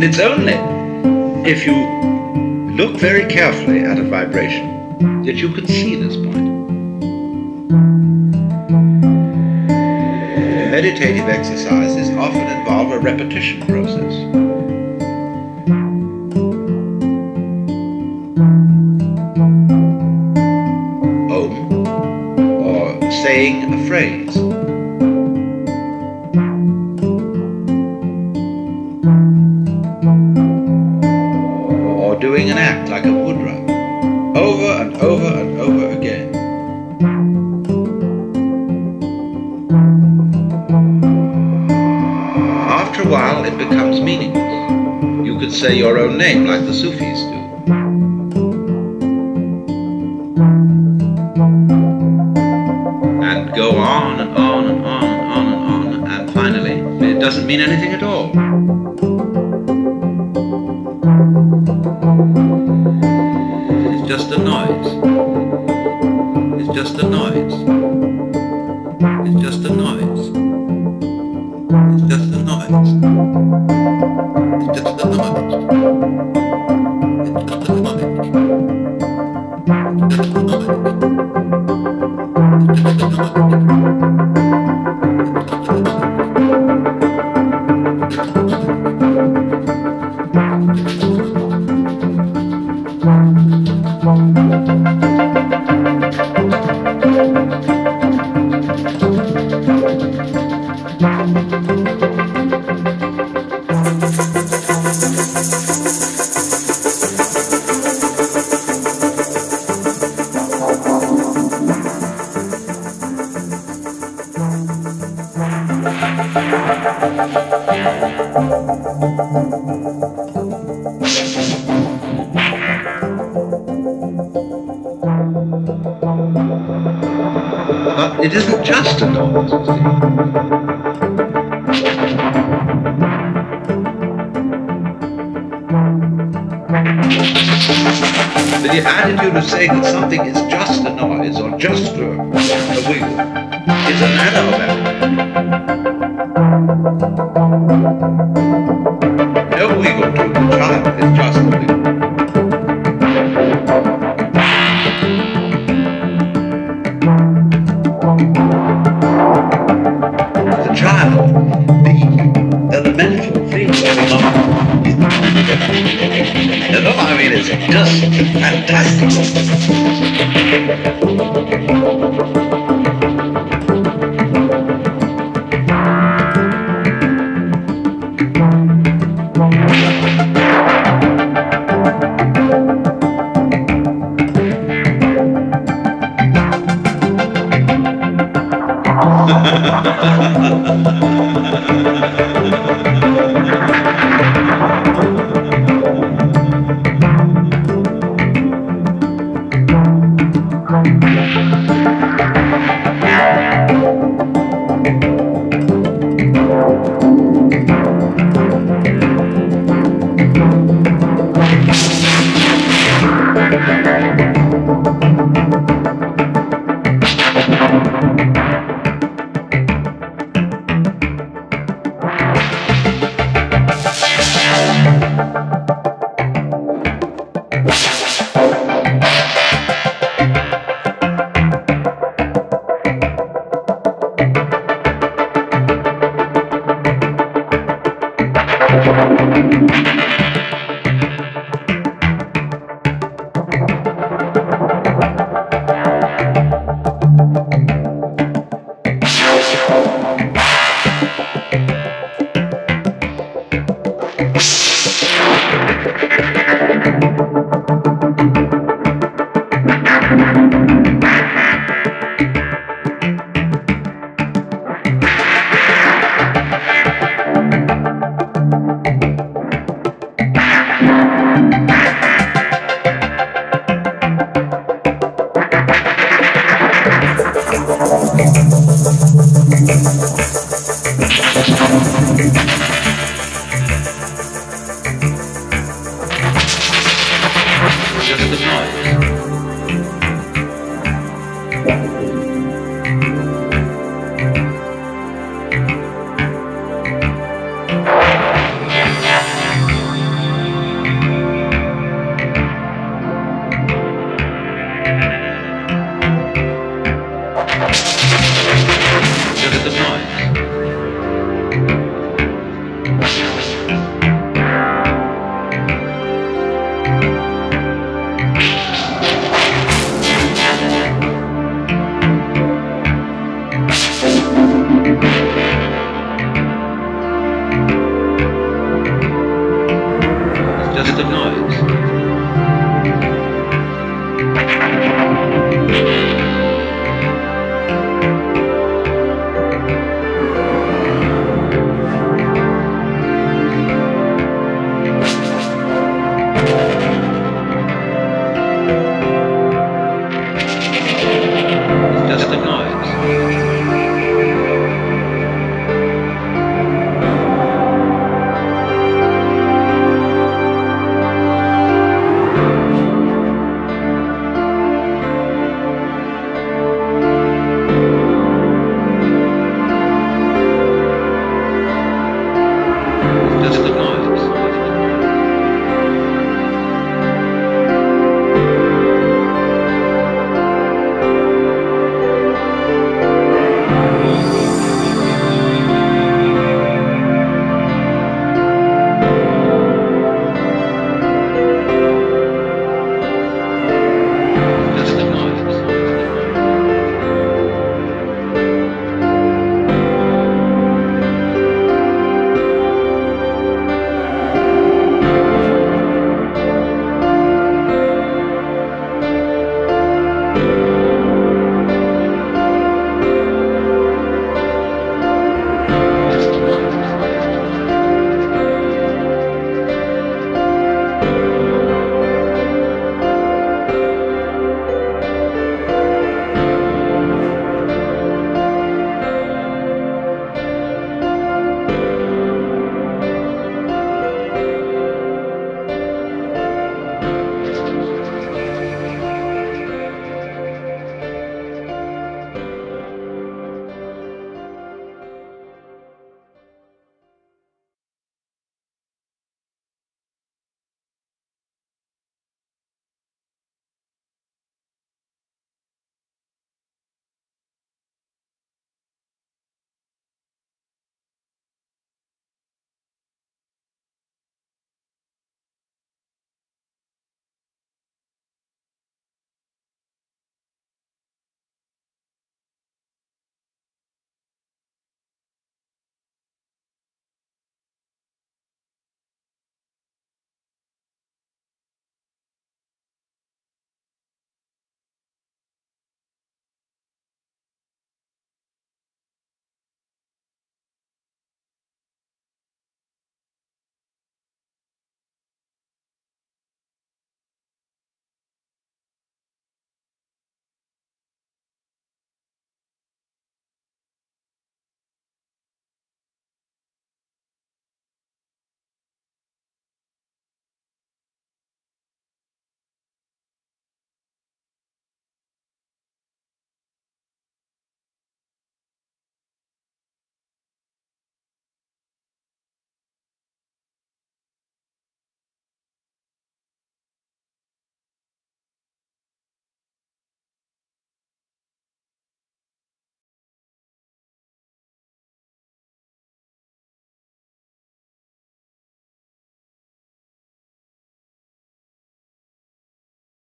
And it's only if you look very carefully at a vibration that you can see this point. Meditative exercises often involve a repetition process. Om, or saying a phrase. Doing an act like a mudra, over and over and over again. After a while, it becomes meaningless. You could say your own name like the Sufis do. And go on and on and on and on and on, and finally, it doesn't mean anything at all. Just a noise. It's just a noise. It's just a noise. It's just a noise. It's just a noise. It's just a noise. It's just a noise. But it isn't just a noise. The attitude of saying that something is just a noise or just a, a wiggle is an attitude no legal to the child. is just illegal. The child, the elemental thing of love is the love I mean is just fantastic. Thank you.